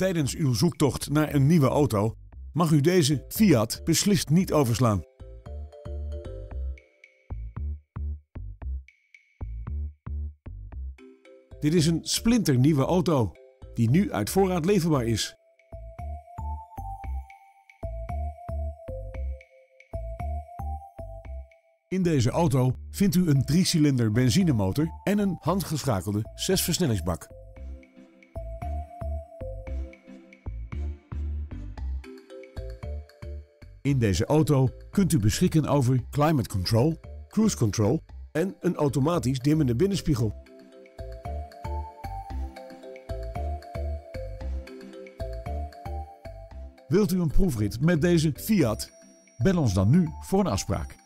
Tijdens uw zoektocht naar een nieuwe auto mag u deze Fiat beslist niet overslaan. Dit is een splinternieuwe auto die nu uit voorraad leverbaar is. In deze auto vindt u een 3-cilinder benzinemotor en een handgeschakelde 6-versnellingsbak. In deze auto kunt u beschikken over climate control, cruise control en een automatisch dimmende binnenspiegel. Wilt u een proefrit met deze Fiat? Bel ons dan nu voor een afspraak.